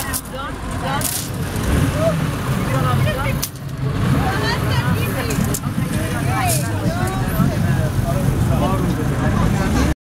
Yeah. Don't, don't.